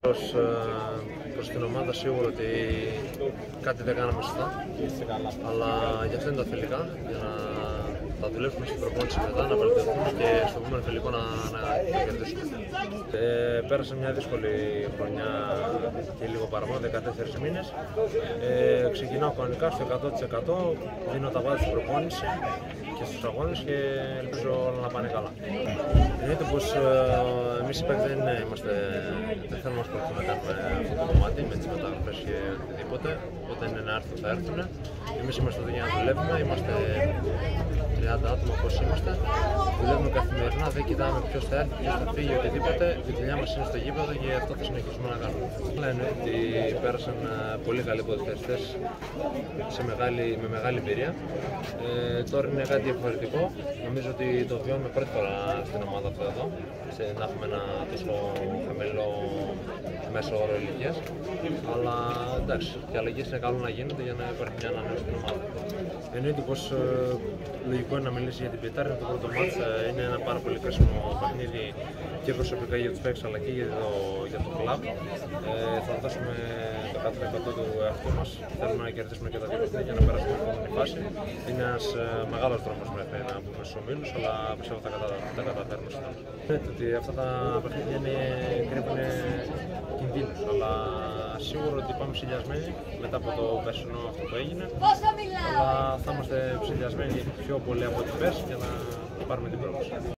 Προς, ε, προς την ομάδα σίγουρα ότι κάτι δεν κάναμε σωστά αλλά για αυτό είναι τα φιλικά για να θα δουλέψουμε στην προπόνηση μετά, να βελτιωθούμε και στο επόμενο φιλικό να, να, να κερδίσουμε. Ε, πέρασε μια δύσκολη χρονιά και λίγο παραπάνω, 14 μήνες. Ε, ξεκινάω κανονικά στο 100%, δίνω τα βάθη στην προπόνηση και στους αγώνες και ελπίζω όλα να πάνε καλά. Εννοείται πως ε, εμείς οι παίκτες δεν είμαστε, δεν θέλουμε να ασχοληθούμε να κάνουμε αυτό το κομμάτι με τις μεταγραφές και οτιδήποτε. Όταν είναι να έρθουν θα έρθουν. Εμείς είμαστε εδώ για να δουλεύουμε, είμαστε 30 άτομα όπως είμαστε. Δουλεύουμε καθημερινά, δεν κοιτάμε ποιος θα έρθει, ποιος θα φύγει, οτιδήποτε. Η δουλειά μας είναι στο γήπεδο και αυτό θα συνεχίσουμε να κάνουμε. Λένε ότι πέρασαν ε, πολύ καλοί ποδοσφαιριστές σε μεγάλη, με μεγάλη εμπειρία. Ε, τώρα είναι κάτι διαφορετικό. Νομίζω ότι το βιώνουμε πρώτη φορά στην ομάδα αυτό εδώ. Σε, να έχουμε ένα τόσο χαμηλό μέσο όρο ηλικίας. Αλλά εντάξει, και αλλαγές είναι καλό να γίνονται για να υπάρχει μια ανανέωση στην ομάδα. Εννοείται πως ε, λογικό είναι να μιλήσει για την Πιτάρη. Το πρώτο μάτς ε, είναι ένα πάρα πολύ κρίσιμο παιχνίδι και προσωπικά για τους παίκτες αλλά και για το, για το κλαμπ. Ε, θα δώσουμε το 100% του εαυτού μας. Θέλουμε να κερδίσουμε και τα δύο παιχνίδια για να περάσουμε στην επόμενη φάση. Είναι ένας ε, μεγάλος δρόμο μέχρι να μπούμε στους ομίλους, αλλά πιστεύω θα τα καταφέρουμε στο ότι αυτά τα παιχνίδια είναι, σίγουρο ότι πάμε ψηλιασμένοι μετά από το περσινό αυτό που έγινε. Αλλά θα είμαστε ψηλιασμένοι πιο πολύ από την πέρσι για να πάρουμε την πρόκληση.